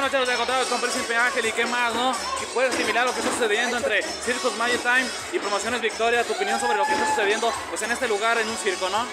buenas noches, nos encontramos con Príncipe Ángel y qué más, ¿no? Y puedes asimilar lo que está sucediendo entre Circus Magic Time y Promociones Victoria, tu opinión sobre lo que está sucediendo pues en este lugar, en un circo, ¿no?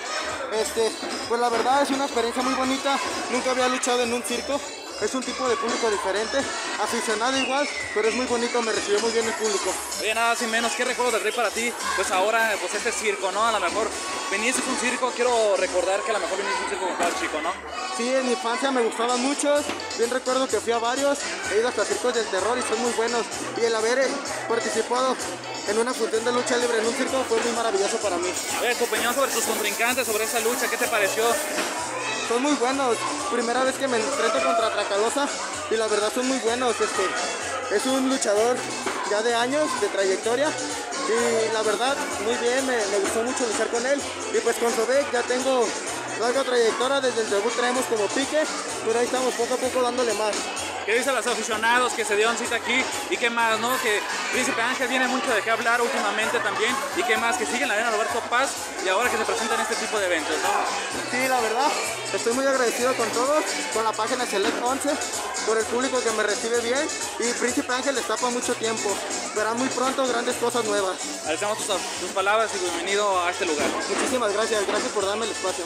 Este, pues la verdad es una experiencia muy bonita. Nunca había luchado en un circo. Es un tipo de público diferente, aficionado igual, pero es muy bonito, me recibió muy bien el público. Oye, nada sin menos, ¿qué recuerdo te trae para ti? Pues ahora, pues este circo, ¿no? A lo mejor viniste a un circo, quiero recordar que a lo mejor viniste un circo estabas chico, ¿no? Sí, en mi infancia me gustaban muchos. Bien recuerdo que fui a varios. He ido hasta circos del terror y son muy buenos. Y el haber eh, participado en una función de lucha libre en un circo fue muy maravilloso para mí. A ver, tu opinión sobre tus contrincantes, sobre esa lucha, ¿qué te pareció? Son muy buenos. Primera vez que me enfrento contra Tracalosa y la verdad son muy buenos. Este, es un luchador ya de años, de trayectoria. Y la verdad, muy bien, me, me gustó mucho luchar con él. Y pues con Sobek ya tengo larga trayectoria, desde el debut traemos como pique, pero ahí estamos poco a poco dándole más. ¿Qué dicen los aficionados que se dieron cita aquí? ¿Y qué más, no? Que Príncipe Ángel viene mucho de qué hablar últimamente también. ¿Y qué más? Que siguen la arena Roberto Paz y ahora que se presentan este tipo de eventos, ¿no? Sí, la verdad, estoy muy agradecido con todos, con la página Select 11, por el público que me recibe bien y Príncipe Ángel está por mucho tiempo. Verán muy pronto grandes cosas nuevas. Agradecemos tus, tus palabras y bienvenido a este lugar. Muchísimas gracias, gracias por darme el espacio.